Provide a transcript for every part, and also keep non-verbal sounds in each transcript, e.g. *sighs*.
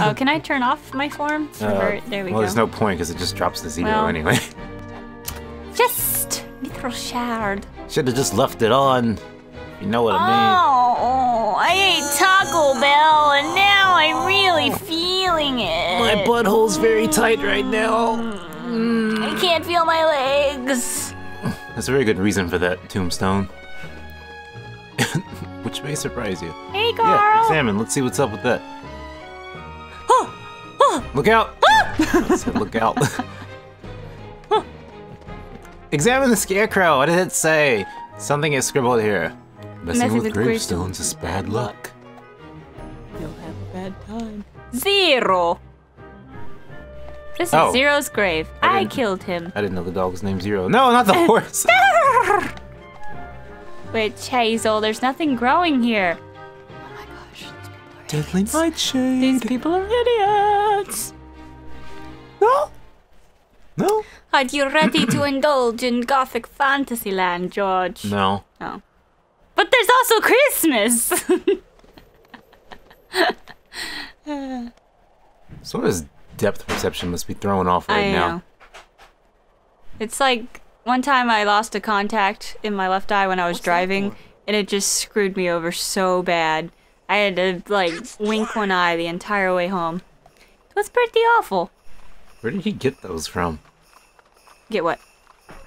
Oh, can I turn off my form? Uh, there we go. well, go. there's no point because it just drops to zero Well. anyway. Just mithril shard. Should have just left it on. You know what I mean. Oh, I ate Taco Bell and now I'm really feeling it. My butthole's very tight right now. I can't feel my legs. *laughs* That's a very good reason for that tombstone. *laughs* Which may surprise you. Hey, Carl. Yeah, examine. Let's see what's up with that. Look out! I said look out. Examine the scarecrow. What did it say? Something is scribbled here. Messing, Messing with, with gravestones is bad luck. You'll have a bad time. Zero. This Oh. is Zero's grave. I I, killed him. I didn't know the dog was named Zero. No, not the *laughs* horse. Witch Hazel, oh, there's nothing growing here. Deadly nightshade. These people are idiots. No. No. Are you ready to *clears throat* indulge in gothic fantasy land, George? No. No. But there's also Christmas! *laughs* Sora's depth perception must be thrown off right I now. know. It's like one time I lost a contact in my left eye when I was driving, and it just screwed me over so bad. I had to, like, wink one eye the entire way home. It was pretty awful. Where did he get those from? Get what?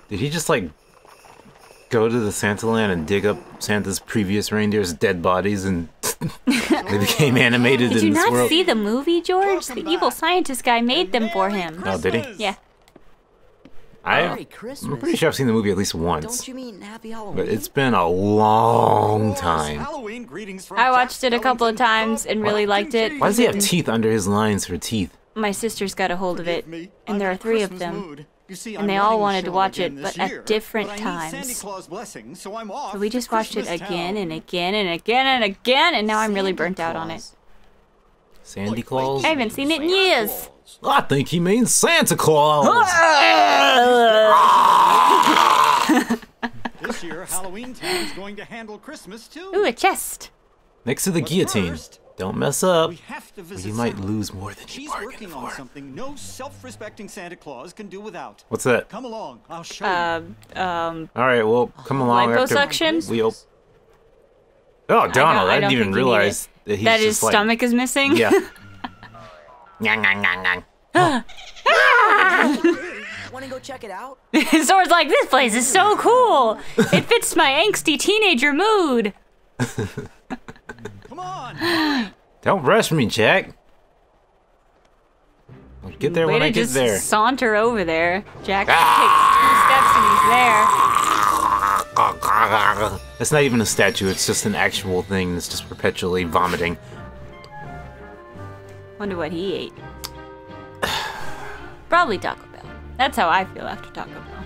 Did he just like go to the Santa land and dig up Santa's previous reindeer's dead bodies and *laughs* they became animated Did in you not see the movie, George? The evil scientist guy made them for him. Oh, did he? Yeah. I, Merry Christmas. I'm pretty sure I've seen the movie at least once, Don't you mean Happy Halloween? but it's been a long time. Halloween greetings from I watched it a couple of times and really liked it. Why does he have teeth under his lines for teeth? My sister's got a hold of it, and there are three of them. see, and they all wanted to watch it, this but at different but times. Blessing, so I'm off So we just watched it again Town. and again and again and again, and now I'm really Santa burnt out on it. Sandy Claus? I haven't seen it in years. I think he means Santa Claus. *laughs* This year, Halloween Town's going to handle Christmas too. Ooh, a chest. Next to the But guillotine. first, Don't mess up. We have to visit You might Sally. lose more than you bargained working on for. something no self-respecting Santa Claus can do without. What's that? Come along, I'll show you. Um, um, All right, well, come along after liposuction? we op- Oh, Donald! I I, don't didn't even think you need realize that he's that his like, stomach is missing. Yeah. *laughs* *laughs* Want to go check it out? *laughs* Sora's like, this place is so cool. It fits my angsty teenager mood. Come on. *gasps* Don't rush me, Jack. I'll get there Way when to I get just there. saunter over there. Jack ah! takes two steps and he's there. *laughs* That's not even a statue, it's just an actual thing that's just perpetually vomiting. Wonder what he ate. *sighs* Probably Taco Bell. That's how I feel after Taco Bell.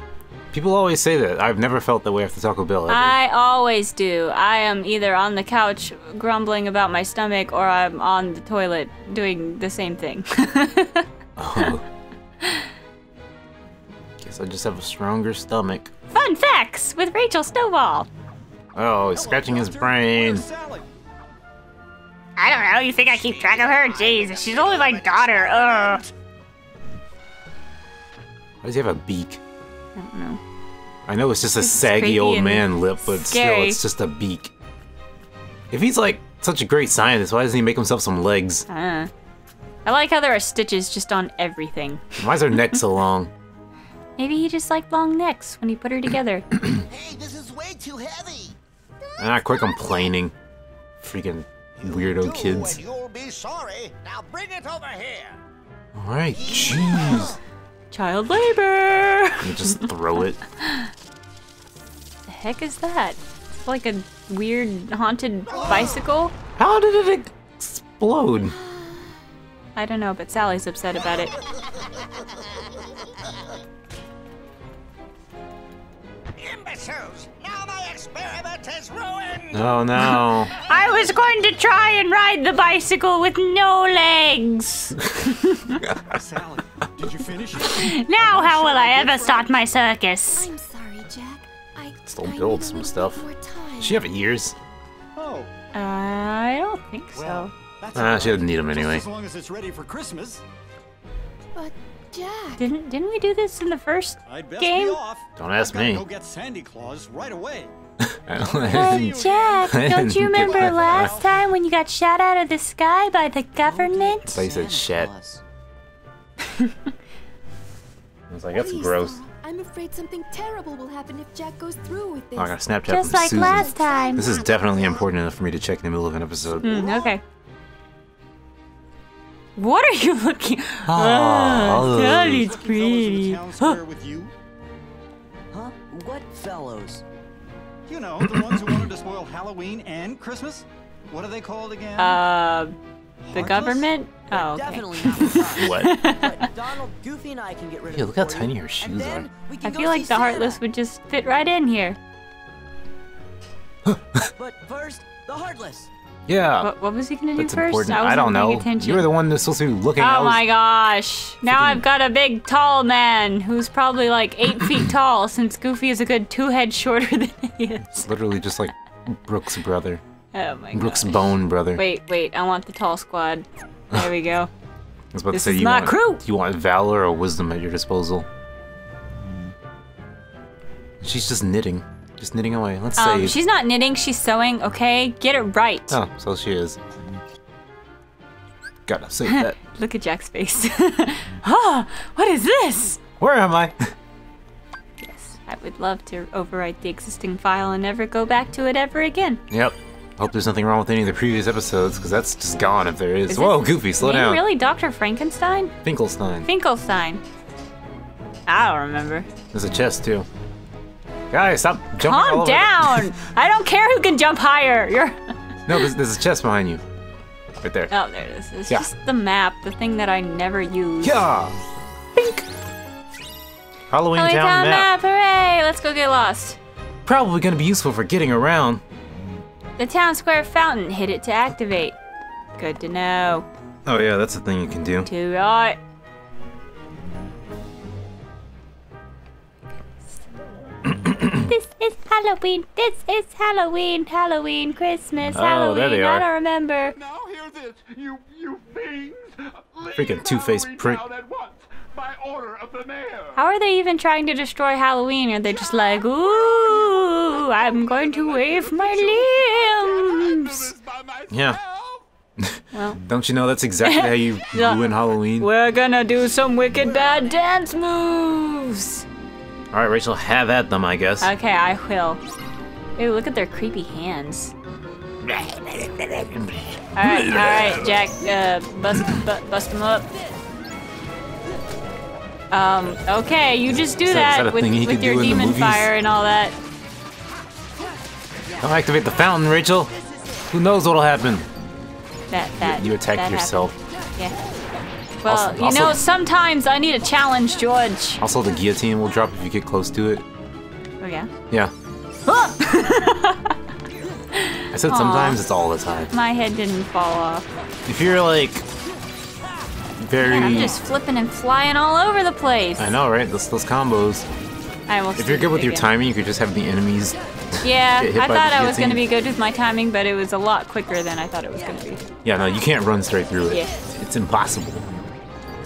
People always say that. I've never felt that way after Taco Bell. Ever. I always do. I am either on the couch grumbling about my stomach or I'm on the toilet doing the same thing. *laughs* Oh. Guess I just have a stronger stomach. Fun facts with Rachel Snowball. Oh, he's scratching his Doctor, brain. Where's Sally? I don't know. You think I keep track of her? Jeez, she's only my daughter. Ugh. Why does he have a beak? I don't know. I know it's just a It's saggy old man lip, but still, it's just a beak. If he's like such a great scientist, why doesn't he make himself some legs? Uh. I like how there are stitches just on everything. Why is her neck so long? *laughs* Maybe he just liked long necks when he put her together. Hey, this is way too heavy. Ah, quit complaining. Freaking weirdo Do kids. and you'll be sorry. Now bring it over here. Alright, jeez. *gasps* Child labor. You just throw it. *laughs* The heck is that? It's like a weird haunted *gasps* bicycle. How did it explode? I don't know, but Sally's upset about it. *laughs* Oh no. *laughs* I was going to try and ride the bicycle with no legs. Sally, did you finish it? Now, how will I ever start my circus? I'm sorry, Jack. I Still build some stuff. bit more time. Does she have ears? Oh, I don't think so. That's ah, she doesn't need them anyway. As long as it's ready for Christmas, But Jack, Didn't didn't we do this in the first I'd best game? be off. Don't ask I've me. Go get Sandy Claus right away. *laughs* I don't- Jack, don't you remember last time when you got shot out of the sky by the government? They said shit. Claus. I was like, that's please gross. I'm afraid something terrible will happen if Jack goes through with this. Oh, I got a Snapchat Just from like Susan. last time. This is definitely important enough for me to check in the middle of an episode. Hmm, okay. What are you looking? Oh, Ah, Daddy's Fellows in pretty. the with you. Huh? What fellows? You know, the ones who wanted to spoil Halloween and Christmas. What are they called again? Uh, the Heartless? government? Oh, okay. Definitely not. *laughs* What? But Donald, Goofy, and I can get rid of Yeah, look how tiny her shoes are. I feel like the Heartless Santa. would just fit right in here. But first, the Heartless. Yeah. What, what was he gonna do That's first? important. I, I, wasn't don't know. attention. You were the one that's supposed to be looking. Oh my gosh. Now I've got a big, tall man who's probably like eight feet *laughs* tall since Goofy is a good two heads shorter than he is. It's literally just like Brooks' brother. Oh my Brooks' gosh. bone brother. Wait, wait, I want the tall squad. There we go. *laughs* I was about this to say is you my want, crew. You want valor or wisdom at your disposal. She's just knitting. Just knitting away. Let's Um, save. she's not knitting, she's sewing, okay? Get it right. Oh, so she is. Gotta save that. *laughs* Look at Jack's face. *laughs* ah, what is this? Where am I? *laughs* Yes, I would love to overwrite the existing file and never go back to it ever again. yep. Hope there's nothing wrong with any of the previous episodes, because that's just gone if there is. Is Whoa, Goofy, slow down. really Dr. Frankenstein? Finkelstein. Finkelstein. I don't remember. There's a chest too. Guys, stop jumping Calm down! *laughs* I don't care who can jump higher. You're. no, there's, there's a chest behind you. Right there. Oh, there it is. It's Yeah. just the map, the thing that I never use. Yeah. Bink. Halloween Halloween Town, Town map. map, hooray! Let's go get lost. Probably gonna be useful for getting around. The town square fountain. Hit it to activate. Good to know. Oh yeah, that's the thing you can do. Too right. This is Halloween. This is Halloween. Halloween, Christmas, Oh, Halloween. there they I don't remember. Now hear this, you you fiends! Leave Freaking two-faced Halloween prick. Town at once, by order of the mayor. How are they even trying to destroy Halloween? Are they just like, ooh, I'm going to wave my limbs? Yeah. Well, *laughs* Don't you know that's exactly how you *laughs* Yeah. ruin Halloween? we're gonna do some wicked bad dance moves. All right, Rachel, have at them, I guess. Okay, I will. Ooh, look at their creepy hands. Alright, alright, Jack, uh, bust, bu- bust them up. Um, okay, you just do Is that- is that, that with, with your do in the demon fire and all that. Don't activate the fountain, Rachel. Who knows what'll happen? That, that. You attacked that yourself. happened. Yeah. Well, Also- you also- know, sometimes I need a challenge, George. Also, the guillotine will drop if you get close to it. Oh, yeah? Yeah. *laughs* I said sometimes, it's all the time. My head didn't fall off. If you're like very, Man, I'm just flipping and flying all over the place. I know, right? Those, those combos. I almost If you're good with it your again. timing, you could just have the enemies. *laughs* Yeah, I thought I was going to be good with my timing, but it was a lot quicker than I thought it was going to be. Yeah, no, you can't run straight through it. Yeah. It's impossible.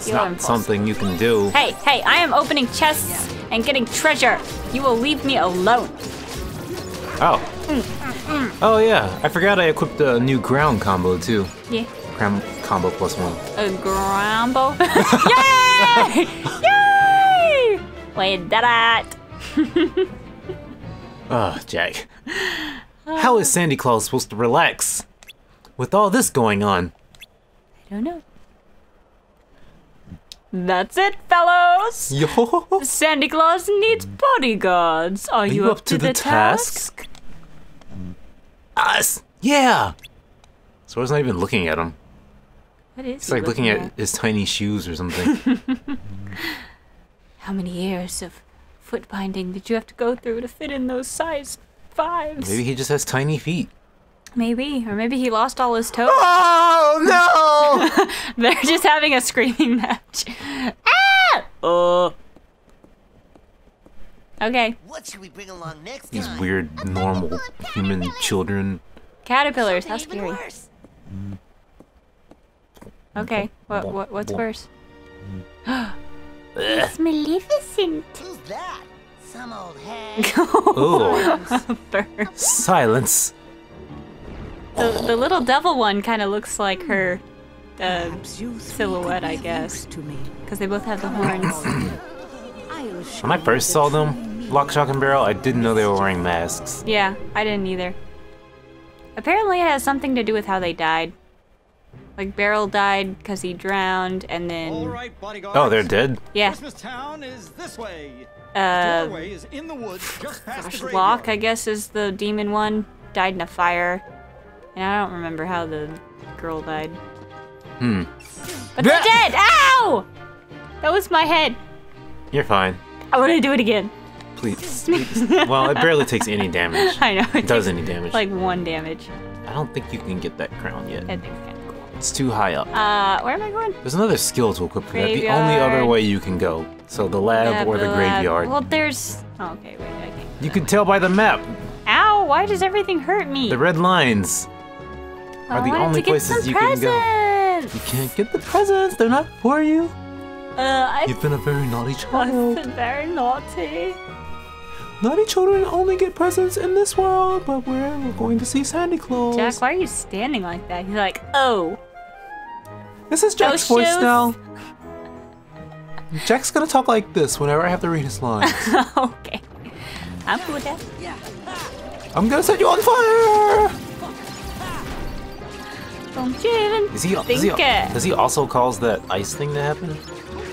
It's You're not something you can do. Hey, hey, I am opening chests and getting treasure. You will leave me alone. Oh. Oh yeah, I forgot I equipped a new ground combo too. Yeah. Ground combo plus one. A grumble. *laughs* Yay! Yay! We did it. Ugh, Jack. How is Sandy Claus supposed to relax with all this going on? I don't know. That's it, fellows. Yo. Sandy Claus needs bodyguards. Are, you, up, to, the, task? Us. Yeah. Sora's not even looking at him. What is He's he like looking at his tiny shoes or something. *laughs* How many years of foot binding did you have to go through to fit in those size fives? Maybe he just has tiny feet. Maybe, or maybe he lost all his toes. Oh no! *laughs* They're just having a screaming match. ah! Oh. Okay. What should we bring along next These time? weird, normal human children. Caterpillars, how Something even scary. worse. Okay. What what what's worse? *gasps* it's Maleficent. Who's that? Some old *laughs* hag. Ooh, *laughs* silence. The the little devil one kind of looks like her uh, Perhaps you three silhouette, I guess. To me. because they both have the horns. *coughs* When I first saw them, meaning Lock, Shock, and of Barrel, I didn't know they were wearing masks. yeah, I didn't either. Apparently, it has something to do with how they died. Like Barrel died because he drowned, and then All right. Oh, they're dead? yeah, Christmas Town is this way. uh, is in the woods just past Gosh, graveyard. Lock, I guess, is the demon one. Died in a fire. And I don't remember how the girl died. Hmm. But they're dead! Ow! That was my head. You're fine. I want to do it again. Please. *laughs* please. well, it barely takes any damage. *laughs* I know. It does any damage. Like one damage. I don't think you can get that crown yet. That thing's kind of cool. It's too high up. Uh, where am I going? There's another skill to equip for that. The only other way you can go. So the lab or the lab. graveyard. Well, there's. Oh, okay, wait, I can't. You can tell by the map. Ow! Why does everything hurt me? The red lines are the only places you can go. presents. You can't get the presents. They're not for you. Uh, You've been a very naughty *laughs* child. I've been very naughty. Naughty children only get presents in this world, but we're going to see Santa Claus. Jack, why are you standing like that? He's like, oh. This is Jack's Those voice shoes? now. *laughs* Jack's gonna talk like this whenever I have to read his lines. *laughs* okay. I'm cool with that. I'm gonna set you on fire! Don't you even Is he, does, think he, it. does he also cause that ice thing to happen?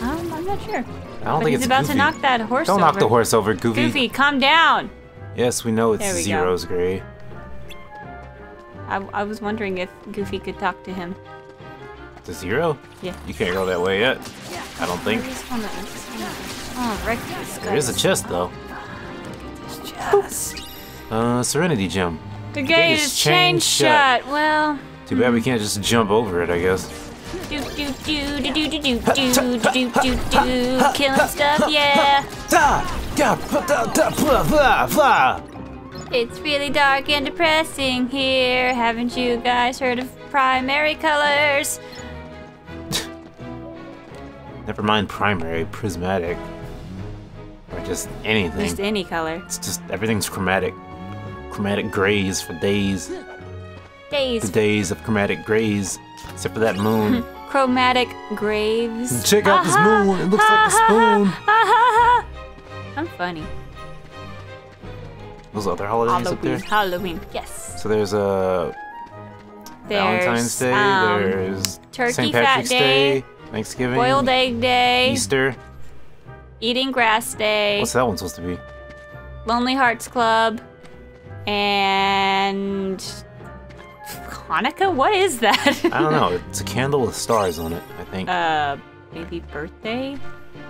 Um, I'm not sure. I don't But think he's it's about Goofy. to knock that horse Don't over. knock the horse over, Goofy. Goofy, calm down. Yes, we know it's we go. Zero's Gray. I, I was wondering if Goofy could talk to him. To Zero? Yeah. You can't go that way yet. Yeah. I don't think. I just wanna- I just wanna- Oh, this There is a chest though. chest. Uh, Serenity Gem. The gate is is chained chained shut. Well, Too bad we can't just jump over it, I guess. do do do do do do do do do do do do killing stuff, yeah. It's really dark and depressing here. Haven't you guys heard of primary colors? Never mind primary, prismatic. Or just anything. Just any color. It's just everything's chromatic. Chromatic grays for days. The Days. days of chromatic grays. Except for that *laughs* moon. Chromatic graves. Check out this Ah-ha, moon. It looks like a ah-ha, spoon. ah-ha. I'm funny. Those other holidays up there. Halloween. Halloween. Yes. So there's a Valentine's Day. um, there's Turkey St. Fat Patrick's Day, Day, Thanksgiving, Boiled egg day. Easter. Eating grass day. What's that one supposed to be? Lonely Hearts Club. And Hanukkah? What is that? I don't know. *laughs* It's a candle with stars on it. I think. uh, maybe birthday?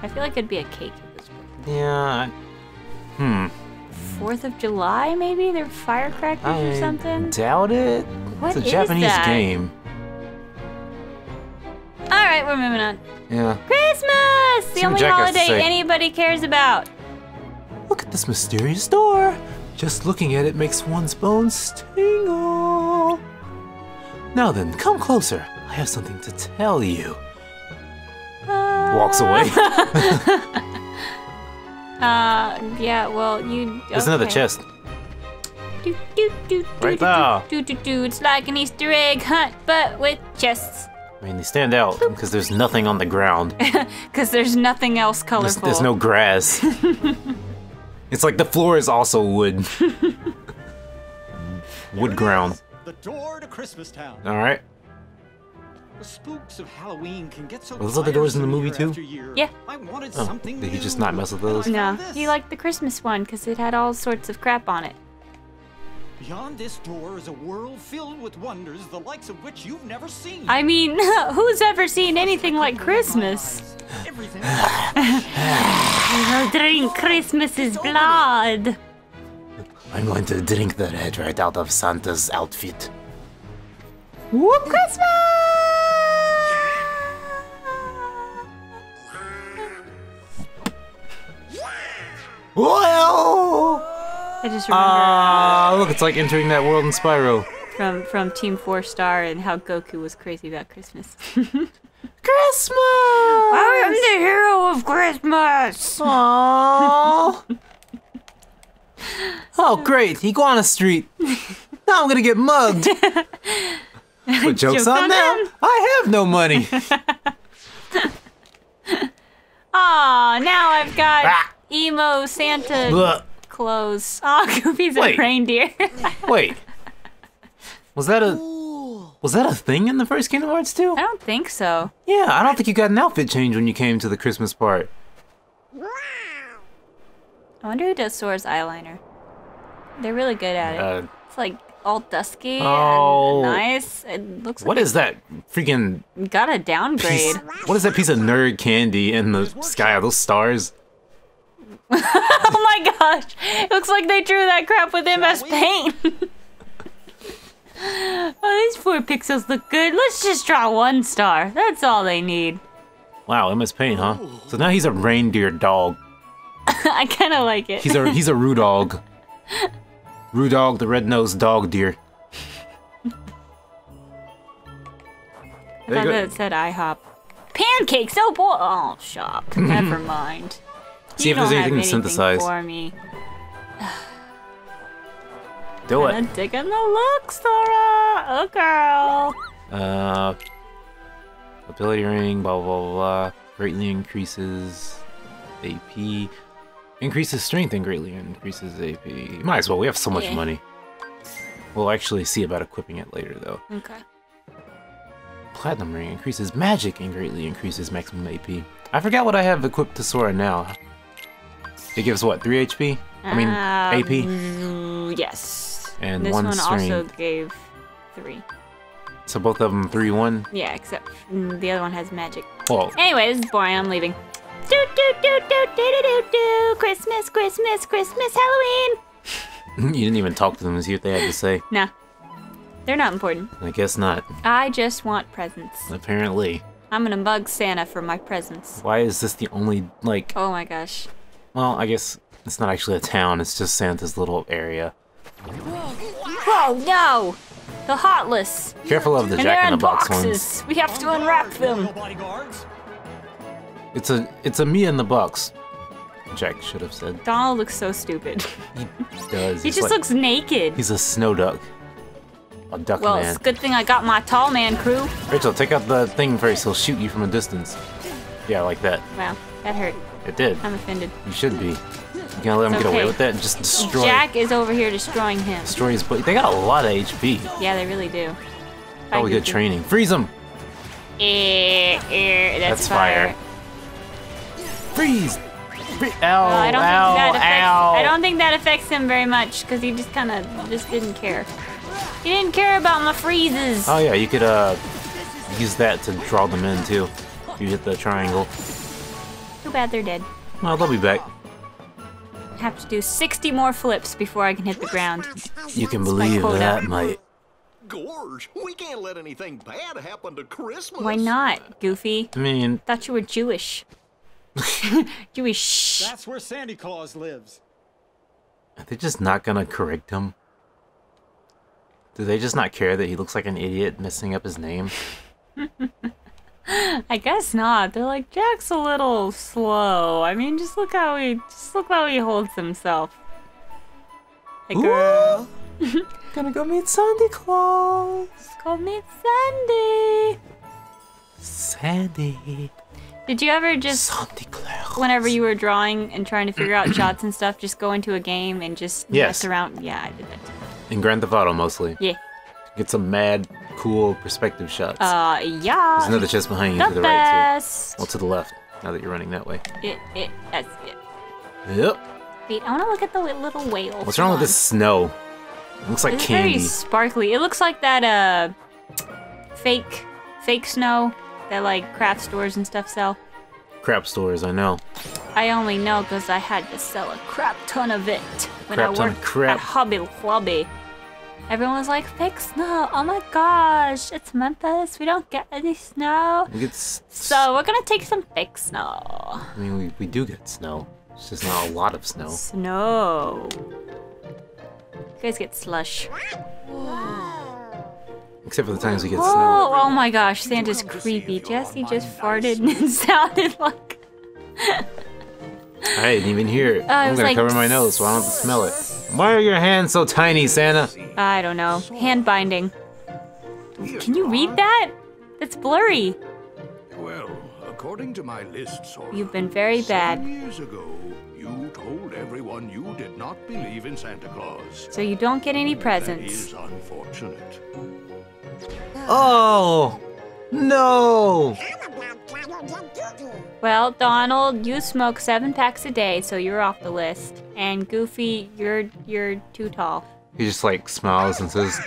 I feel like it'd be a cake at this point. yeah. I, hmm. Fourth of July, maybe? They're firecrackers I or something? doubt it. What it's a Japanese that? game. Alright, we're moving on. Yeah. Christmas! The what only holiday anybody cares about. Look at this mysterious door. Just looking at it makes one's bones tingle. Now then, come closer. I have something to tell you. Walks away. *laughs* *laughs* Uh, yeah, well, you. There's another chest. Do, do, do, do, Right do, there. Do, do, do. It's like an Easter egg hunt, but with chests. I mean, they stand out because there's nothing on the ground. *laughs* Because there's nothing else There's, colorful. there's no grass. it's like the floor is also wood. wood ground. The door to Christmas Town. All right. The spooks of Halloween can get so Were those other doors in the movie too? year. Yeah. I wanted Oh, something did he just not mess with those? No, found he liked the Christmas one because it had all sorts of crap on it. Beyond this door is a world filled with wonders the likes of which you've never seen. I mean, *laughs* who's ever seen anything like Christmas? Everything. I'll *laughs* drink Christmas's blood. I'm going to drink the red right out of Santa's outfit. Whoop Christmas! Whoa! I just remember. Ah, look, it's like entering that world in Spyro. from from Team Four Star and how Goku was crazy about Christmas. *laughs* *laughs* Christmas! I am the hero of Christmas. *laughs* Aww. *laughs* oh, great. Iguana Street. Now I'm gonna get mugged. But *laughs* joke's Joke's on on them. them. I have no money. *laughs* Aw, now I've got Ah. emo Santa Blech. clothes. Aw, Goofy's a Wait. reindeer. Wait. Was that a was that a thing in the first Kingdom Hearts 2? I don't think so. Yeah, I don't think you got an outfit change when you came to the Christmas part. I wonder who does Sora's eyeliner. They're really good at it. Uh, it's like all dusky Oh. and nice. It looks what like is that freaking got a piece? downgrade. What is that piece of nerd candy in the sky? Are those stars? *laughs* oh my gosh! It looks like they drew that crap with MS Paint. *laughs* oh, these four pixels look good. Let's just draw one star. That's all they need. Wow, MS Paint, huh? So now he's a reindeer dog. *laughs* I kind of like it. He's a he's a *laughs* Rudog. Rudog, the red-nosed dog deer. I thought that said IHOP. Pancakes, oh boy! Oh, shop. *laughs* Never mind. See You if there's anything to synthesize. for me. Do I'm it. digging the look, Sora. Oh, girl. Uh, ability ring, blah blah blah blah. Greatly increases AP. Increases strength and greatly increases AP. Might as well. We have so much Yeah. money. We'll actually see about equipping it later, though. Okay. Platinum ring increases magic and greatly increases maximum AP. I forgot what I have equipped to Sora now. It gives what, 3 HP? I mean, AP? AP. Um, yes. And this one one also gave three. So both of them 3 1? Yeah, except the other one has magic. Well, Anyway, this is boring. I'm leaving. Do do do do do do do do. Christmas, Christmas, Christmas, Halloween. *laughs* you didn't even talk to them and see what they had to say. Nah, they're not important. I guess not. I just want presents. Apparently. I'm gonna bug Santa for my presents. Why is this the only, like, Oh my gosh. well, I guess it's not actually a town, it's just Santa's little area. Whoa, no! The Heartless! Careful of the Jack they're in in the Box ones. boxes! We have to unwrap them! It's a, it's a me in the box. Jack should have said. Donald looks so stupid. He does. *laughs* he just like- looks naked. He's a snow duck. A duck Well, man. it's a good thing I got my tall man crew. Rachel, take out the thing first. He'll shoot you from a distance. Yeah, like that. Wow, that hurt. It did. I'm offended. You should be. You gonna let him It's get away with that and just destroy, Jack is over here destroying him. destroy his. But they got a lot of HP. Yeah, they really do. Probably good training. Freeze him. Eh, eh, that's, That's fire. Freeze. Free- ow! Well, I don't ow! think that affects. ow! I don't think that affects him very much because he just kind of just didn't care. He didn't care about my freezes. Oh yeah, you could uh use that to draw them in too. If you hit the triangle. Too bad they're dead. Well, they'll be back. I Have to do 60 more flips before I can hit the ground. You can believe quota. that, mate. Gorge, we can't let anything bad happen to Christmas. Why not, Goofy? I mean, Thought you were Jewish. *laughs* Jewish. That's where Santa Claus lives. are they just not gonna correct him? Do they just not care that he looks like an idiot messing up his name? *laughs* I guess not. They're like Jack's a little slow. I mean, just look how he just look how he holds himself. Hey girl, *laughs* Gonna go meet Santa Claus. call me Sandy. Sandy. Did you ever just whenever you were drawing and trying to figure out *clears throat* shots and stuff, just go into a game and just Yes. mess around? Yeah, I did that. too. In Grand Theft Auto mostly. Yeah. Get some mad, cool perspective shots. Uh, yeah. There's another chest behind you the to the right best. too. Well, to the left. Now that you're running that way. It, it, that's it. Yep. Wait, I want to look at the little whale. What's wrong with this snow? It looks like It's candy. very sparkly. It looks like that uh fake fake snow that like craft stores and stuff sell. Crap stores, I know. I only know because I had to sell a crap ton of it when Crap I ton of worked crap. at Hobby Lobby. Everyone was like, fake snow. Oh my gosh, it's Memphis. We don't get any snow. We get So we're gonna take some fake snow. I mean, we, we do get snow. It's just not a lot of snow. Snow. You guys get slush. Except for the times we get snow. Oh, oh my gosh, Santa's creepy. Jesse just farted and it *laughs* sounded like. I didn't even hear it. Uh, I I'm was gonna like, cover my nose so I don't have to smell it. Why are your hands so tiny, Santa? I don't know. Hand binding. Can you read that? It's blurry. Well, according to my list, Sora, You've been very bad. seven years ago, you told everyone you did not believe in Santa Claus. So you don't get any presents. is unfortunate. Oh no! Well, Donald, you smoke seven packs a day, so you're off the list. And Goofy, you're you're too tall. He just like smiles and says,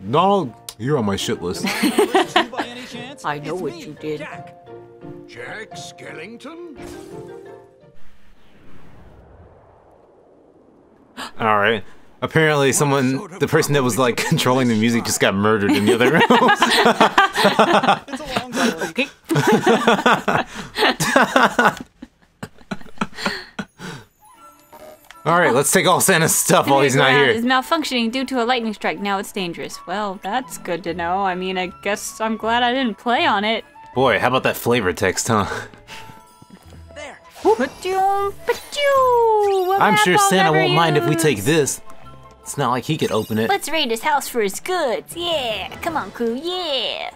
"No, you're on my shit list." by any chance? I know what you did. Jack. Jack Skellington? All right. Apparently, someone, the person that was like *laughs* controlling the music, just got murdered in the other room. It's a long story. Okay. *laughs* All right, let's take all Santa's stuff while he's not Ground is here. malfunctioning due to a lightning strike. Now it's dangerous. Well, that's good to know. I mean, I guess I'm glad I didn't play on it. Boy, how about that flavor text, huh? Pachoo, pachoo. What I'm sure Santa won't mind if we take this. It's not like he could open it. Let's raid his house for his goods. Yeah, come on, crew. Yeah.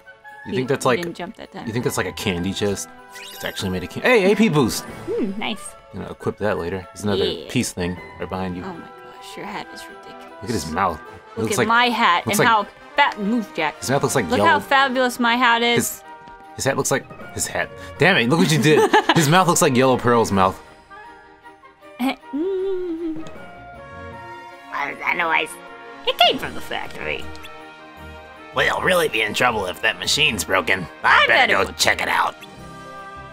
You think that's like didn't jump that time. you think that's like a candy chest? It's actually made of candy. Hey, AP boost. Hmm, nice. You know, equip that later. There's another Yeah. piece thing right behind you. Oh my gosh, your hat is ridiculous. Look at his mouth. It Look at like my hat and like- how fat move Jack. his mouth looks like Look yellow. how fabulous my hat is. his his hat looks like his hat. Damn it! Look what you did. *laughs* his mouth looks like Yellow Pearl's mouth. *laughs* What is that noise? It came from the factory. We'll really be in trouble if that machine's broken. I I better better go go check it out.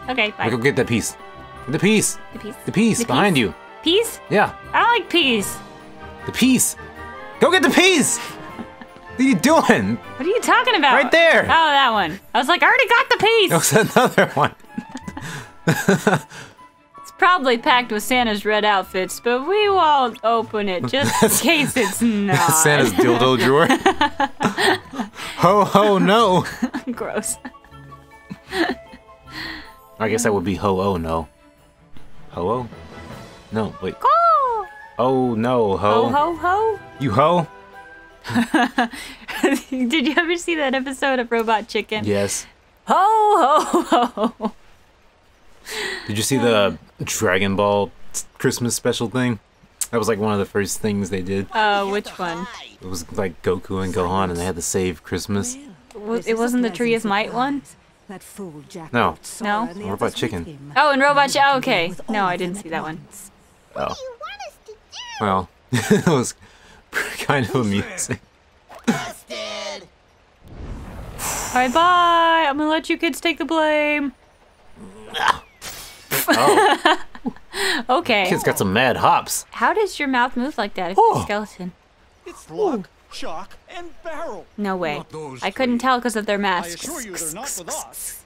Okay, bye. Go get that piece. The piece. The piece. The piece The behind piece? you. Peas? Yeah, I don't like peas. the piece. Go get the piece. what are you doing? What are you talking about? Right there. Oh, that one. I was like, I already got the piece. That was another one. *laughs* Probably packed with Santa's red outfits, but we won't open it just in *laughs* case it's not. Santa's dildo drawer. *laughs* ho ho no. *laughs* Gross. I guess that would be ho oh no. Ho oh? No, wait. Oh, Oh no, ho. ho, ho, ho. You ho? ho. Did you ever see that episode of Robot Chicken? Yes. Ho, ho, ho. Did you see the *sighs* uh. Dragon Ball Christmas special thing? That was like one of the first things they did. Uh, which one? It was like Goku and Gohan, and they had to save Christmas. It wasn't the Tree of Might one? That fool Jack No. No? and the What others about chicken? Oh, and Robot Ch- oh, okay. No, I didn't see that one. Oh, You want us to do? well, *laughs* it was kind of amusing. Busted! Bye bye. I'm gonna let you kids take the blame. Oh, *laughs* Okay. kid's got some mad hops. How does your mouth move like that if you're Oh. a skeleton? It's lock, shock, and barrel. No way. I couldn't three. tell because of their I masks. assure you they're not with us.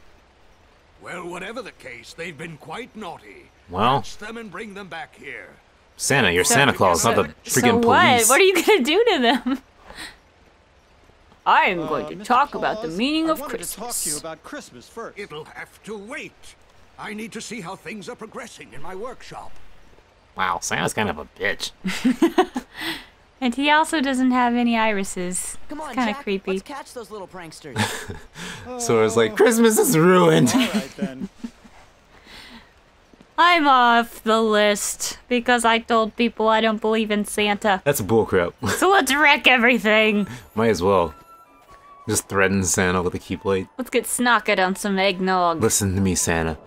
Well, whatever the case, they've been quite naughty. Well, Catch them and bring them back here. Santa, you're Santa Claus, not the So freaking what? police. What are you gonna do to them? I am Uh, going to Mr. talk about the Claus, meaning I of wanted to talk to you Christmas. about Christmas first. It'll have to wait. I need to see how things are progressing in my workshop. Wow, Santa's kind of a bitch. *laughs* And he also doesn't have any irises. Come on, it's kind of creepy. Let's catch those little pranksters. *laughs* So it's like, Christmas is ruined. All right then. *laughs* I'm off the list because I told people I don't believe in Santa. That's bullcrap. So let's wreck everything. Might as well. Just threaten Santa with a keyblade. Let's get snocked on some eggnog. Listen to me, Santa.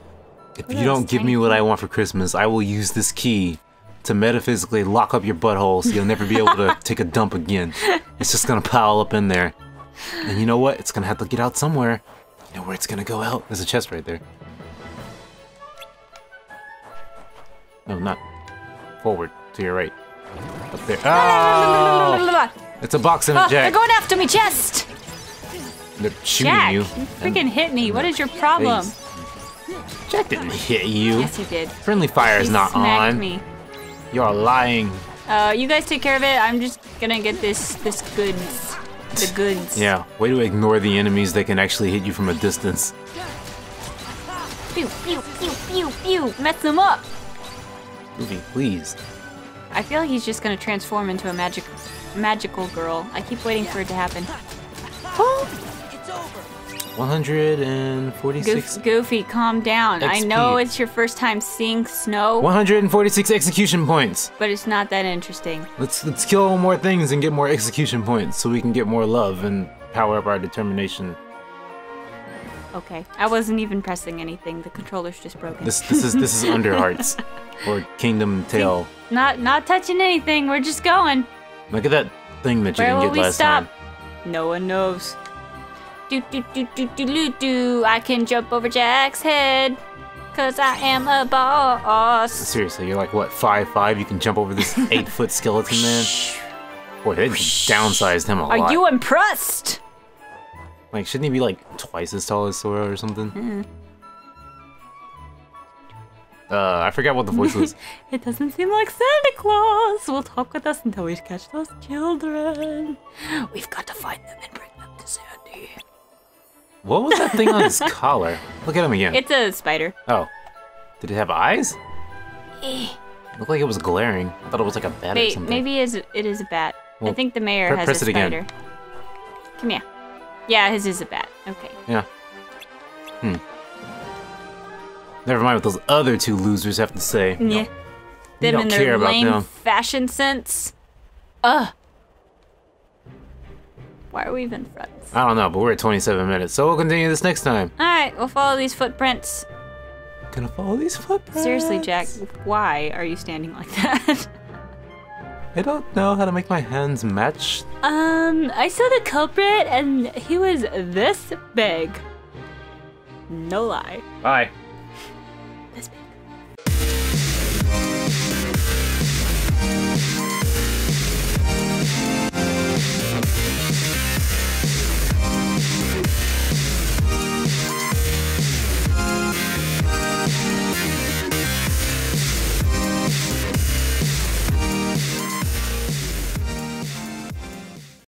If you don't give me what I want for Christmas, I will use this key to metaphysically lock up your butthole so you'll never be able to take a dump again. It's just gonna pile up in there. And you know what? It's gonna have to get out somewhere. You know where it's gonna go out? There's a chest right there. No, not forward. To your right. Up there. Oh! It's a box and a Oh, they're going after me, chest! They're shooting Jack, you. you freaking hit me. What is your problem? Face. Jack didn't hit you. Yes, he did. Friendly fire is not on. me. You're lying. Uh, you guys take care of it. I'm just gonna get this this goods. the goods. Yeah, way to ignore the enemies that can actually hit you from a distance. Pew, pew, pew, pew, pew. Mess them up. Movie, please. I feel like he's just gonna transform into a magic, magical girl. I keep waiting for it to happen. Over. 146. Goof, Goofy, calm down. I know it's your first time seeing snow, 146 execution points. but it's not that interesting. Let's let's kill more things and get more execution points so we can get more love and power up our determination. Okay, I wasn't even pressing anything. The controller's just broken. This this is this is *laughs* Underhearts or Kingdom Tale. Not not touching anything. We're just going. Look at that thing that you Where didn't get we last stop? time. No one knows. Do do do do do do do. I can jump over Jack's head, cause I am a boss. Seriously, you're like what five five? You can jump over this *laughs* eight foot skeleton man. Boy, they downsized him a Are lot. Are you impressed? Like, shouldn't he be like twice as tall as Sora or something? Mm. Uh, I forgot what the voice was. *laughs* It doesn't seem like Santa Claus will talk with us until we catch those children. We've got to find them and bring them to Sandy. What was that thing on his *laughs* collar? Look at him again. It's a spider. oh, did it have eyes? Eh. Looked like it was glaring. I thought it was like a bat or something. maybe it is, it is a bat. I think the mayor has press a it again. Come here. Yeah, his is a bat. Okay. Yeah. Hmm. Never mind what those other two losers have to say. Yeah. You Them don't and their care about lame them. fashion sense. Ugh. Why are we even friends? I don't know, but we're at 27 minutes, so we'll continue this next time. Alright, we'll follow these footprints. Gonna follow these footprints. Seriously, Jack, why are you standing like that? *laughs* I don't know how to make my hands match. um, I saw the culprit and he was this big. No lie. Bye. This big.